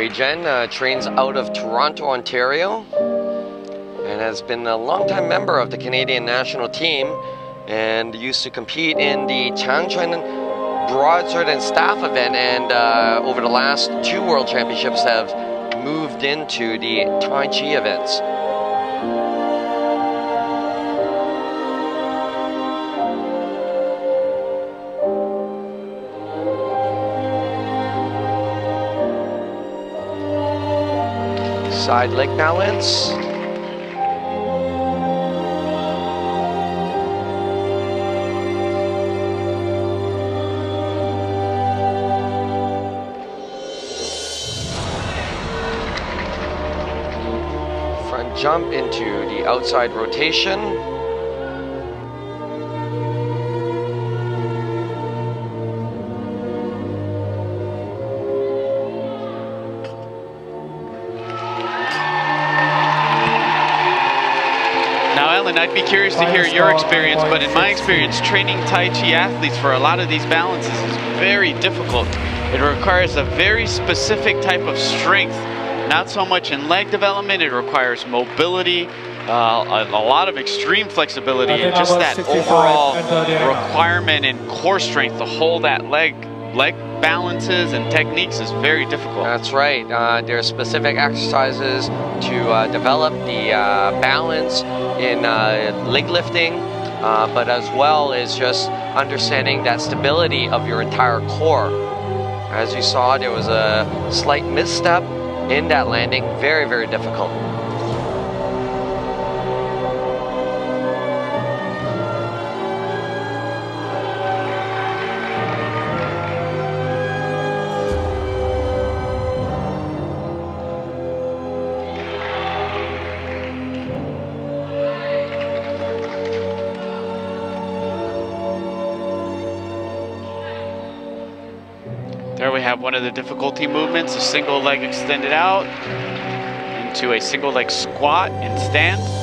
Wei Jen uh, trains out of Toronto, Ontario, and has been a longtime member of the Canadian national team and used to compete in the Changquan broadsword and staff event and uh, over the last two world championships have moved into the Tai Chi events. Side leg balance. Front jump into the outside rotation. Now, Ellen, I'd be curious to hear your experience, but in my experience, training Tai Chi athletes for a lot of these balances is very difficult. It requires a very specific type of strength, not so much in leg development, it requires mobility, uh, a, a lot of extreme flexibility, and just that overall requirement in core strength to hold that leg leg balances and techniques is very difficult. That's right. Uh, there are specific exercises to uh, develop the uh, balance in uh, leg lifting, uh, but as well as just understanding that stability of your entire core. As you saw, there was a slight misstep in that landing. Very, very difficult. There we have one of the difficulty movements, a single leg extended out into a single leg squat and stand.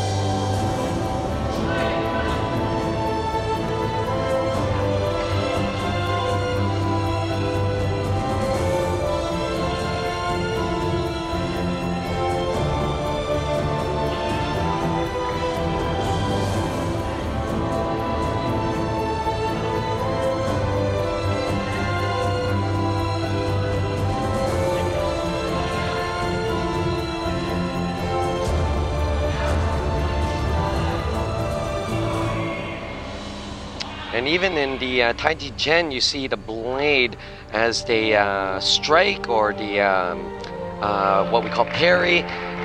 And even in the uh, Tai Chi Jian, you see the blade as the uh, strike or the um, uh, what we call parry.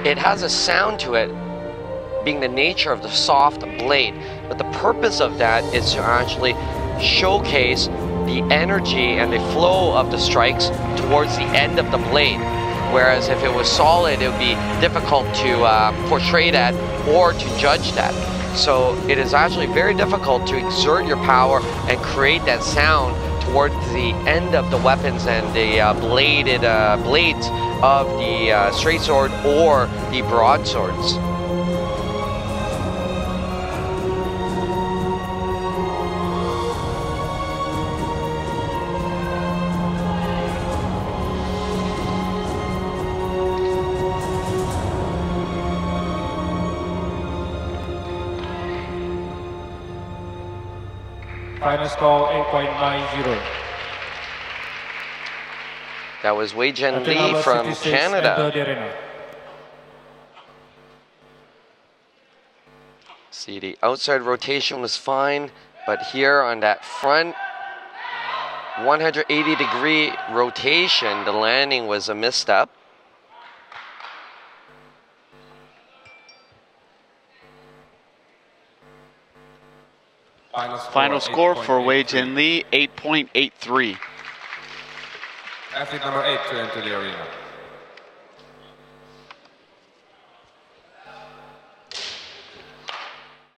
It has a sound to it, being the nature of the soft blade. But the purpose of that is to actually showcase the energy and the flow of the strikes towards the end of the blade. Whereas if it was solid, it would be difficult to uh, portray that or to judge that. So it is actually very difficult to exert your power and create that sound towards the end of the weapons and the uh, bladed uh, blades of the uh, straight sword or the broadswords. Final score 8.90. That was Wei Jen Lee from Canada. See, the outside rotation was fine, but here on that front 180 degree rotation, the landing was a misstep. Final score, Final score for Wei 8.83. Jin Lee, 8.83. Athlete number 8 to enter the arena.